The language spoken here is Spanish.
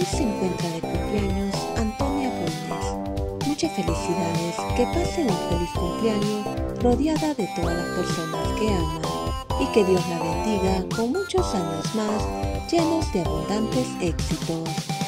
Hoy se encuentra de cumpleaños Antonia Bulnes. Muchas felicidades, que pase un feliz cumpleaños rodeada de todas las personas que ama y que Dios la bendiga con muchos años más llenos de abundantes éxitos.